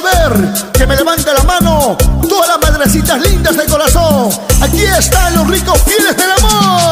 ver que me levante la mano todas las madrecitas lindas del corazón. Aquí están los ricos fieles del amor.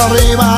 Arriba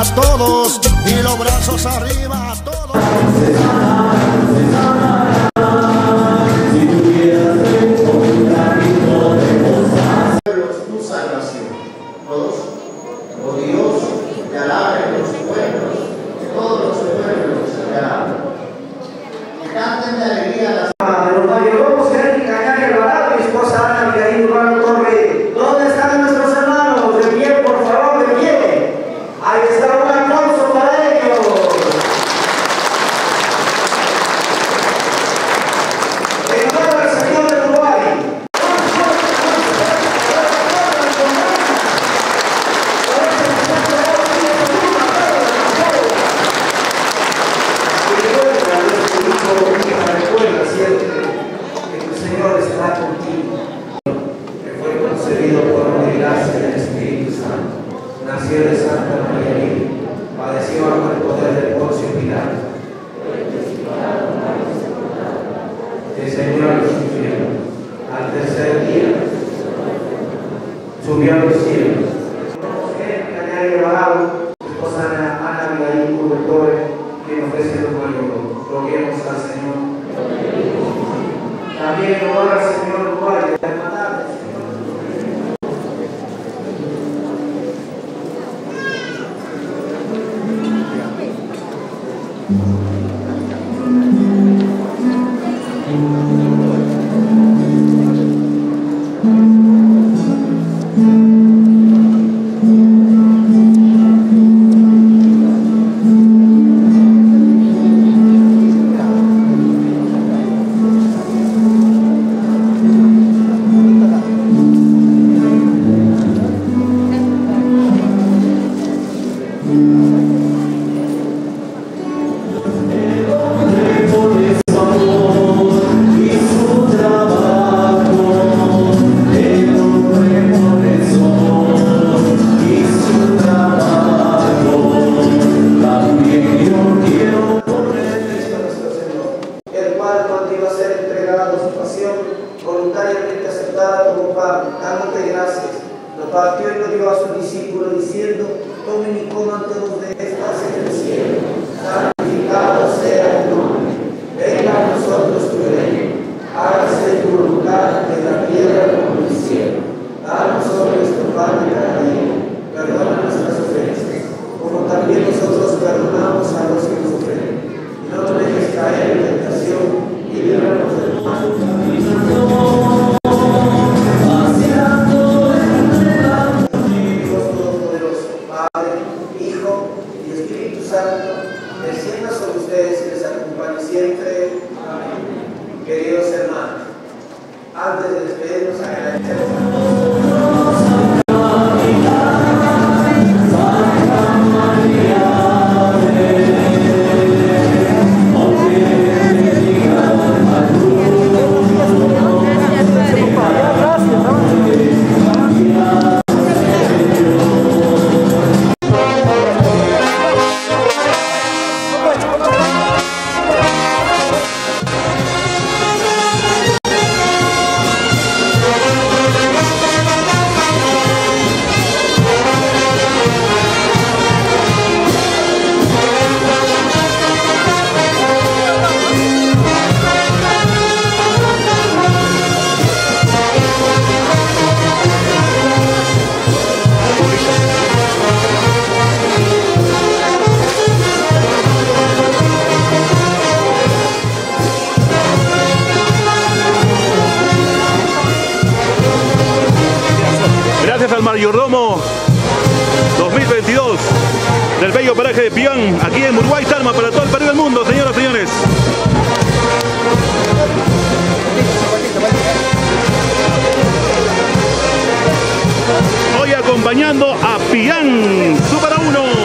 acompañando a Pian Super 1.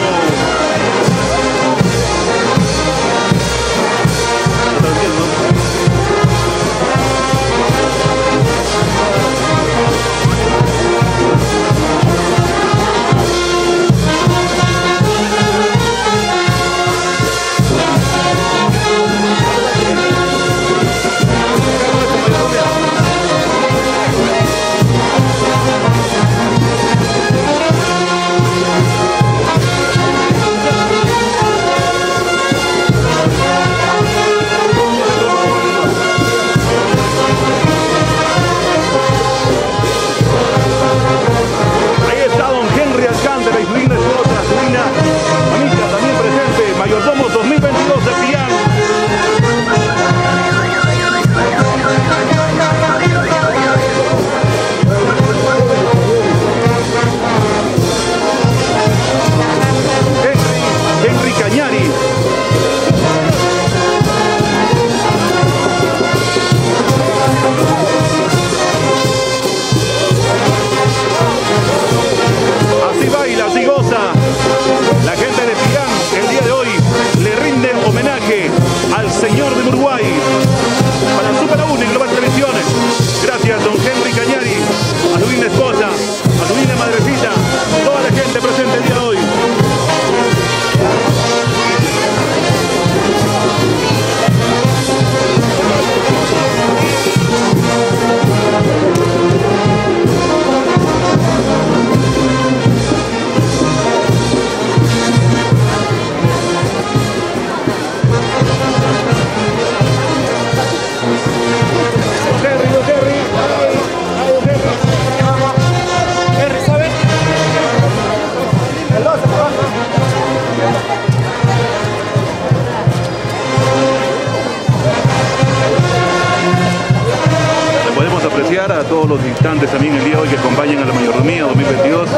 Los visitantes también el día de hoy que acompañan a la mayordomía 2022.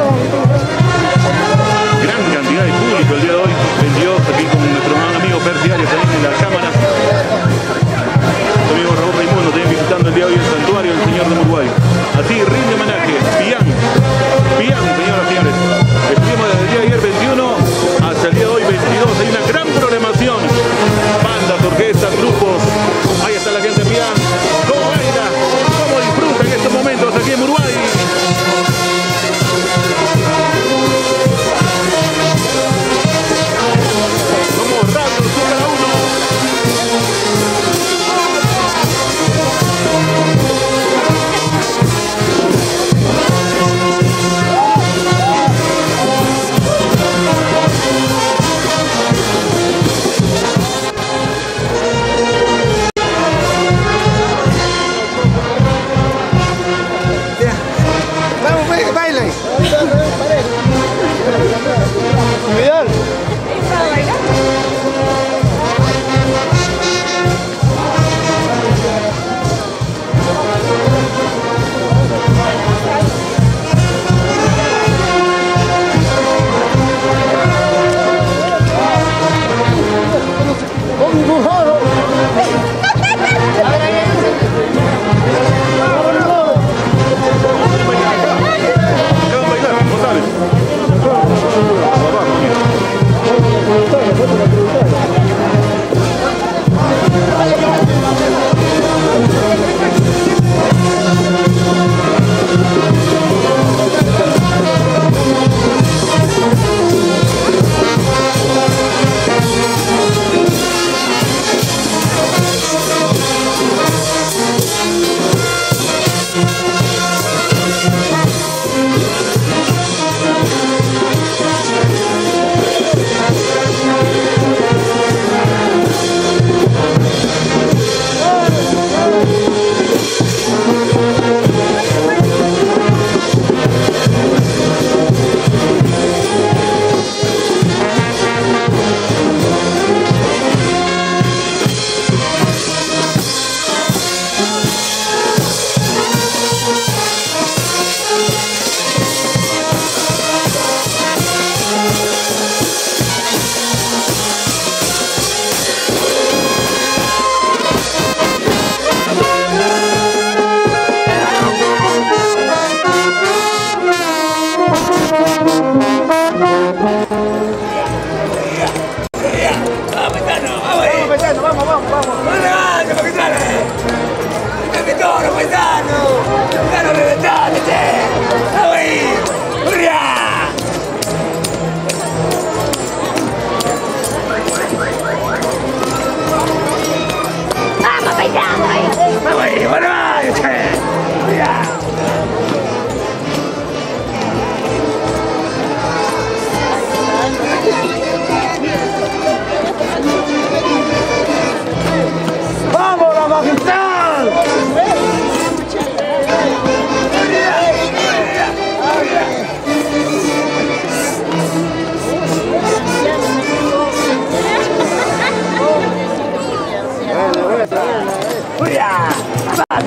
Gran cantidad de público el día de hoy. 22 aquí con nuestro amigo Percy Arias también en la cámara. Nuestro amigo Raúl Raimundo también visitando el día de hoy el santuario del Señor de Uruguay. Así rinde homenaje. Pian. Pian, señoras y señores. Estuvimos desde el día de ayer 21 hasta el día de hoy 22. Hay una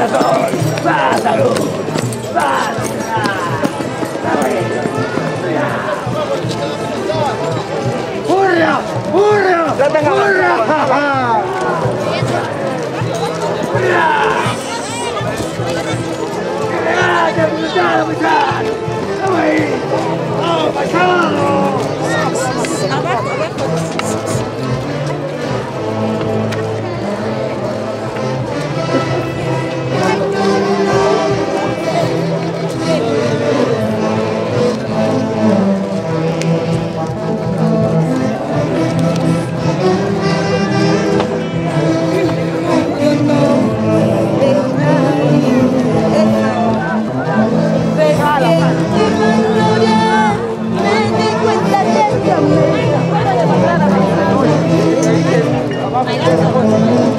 Satanus! Satanus! Satanus! Hurra! Hurra! Hurra! Hurra! Grazie per usare, usare! Siamo lì! Oh, facciamo! Aperto! ありがとうございます。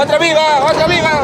¡Otra viva! ¡Otra viva!